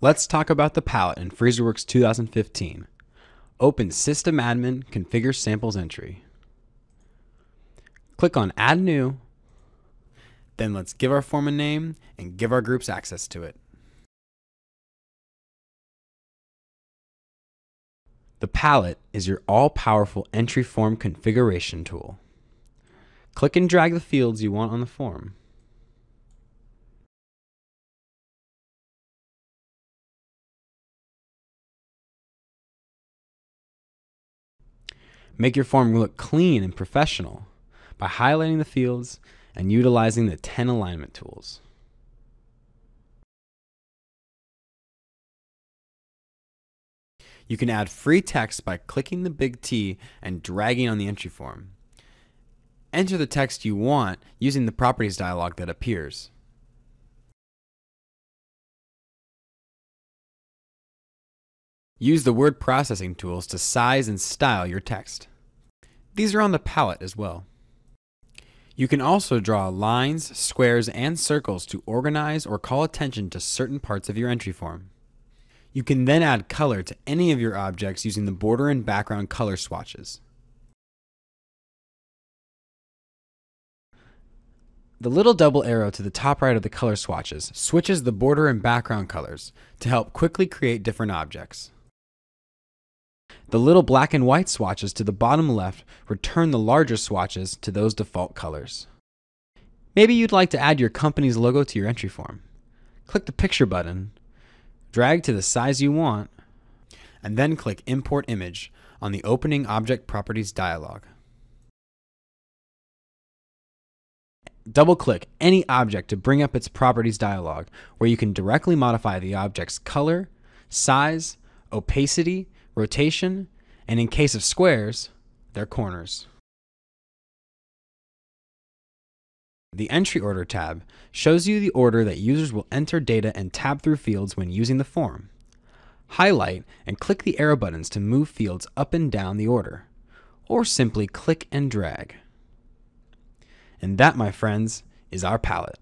Let's talk about the palette in Freezerworks 2015. Open System Admin Configure Samples Entry. Click on Add New. Then let's give our form a name and give our groups access to it. The palette is your all-powerful entry form configuration tool. Click and drag the fields you want on the form. Make your form look clean and professional by highlighting the fields and utilizing the 10 alignment tools. You can add free text by clicking the big T and dragging on the entry form. Enter the text you want using the properties dialog that appears. Use the word processing tools to size and style your text. These are on the palette as well. You can also draw lines, squares, and circles to organize or call attention to certain parts of your entry form. You can then add color to any of your objects using the border and background color swatches. The little double arrow to the top right of the color swatches switches the border and background colors to help quickly create different objects. The little black and white swatches to the bottom left return the larger swatches to those default colors. Maybe you'd like to add your company's logo to your entry form. Click the picture button, drag to the size you want, and then click Import Image on the Opening Object Properties dialog. Double-click any object to bring up its Properties dialog, where you can directly modify the object's color, size, opacity, rotation, and in case of squares, their corners. The Entry Order tab shows you the order that users will enter data and tab through fields when using the form. Highlight and click the arrow buttons to move fields up and down the order, or simply click and drag. And that, my friends, is our palette.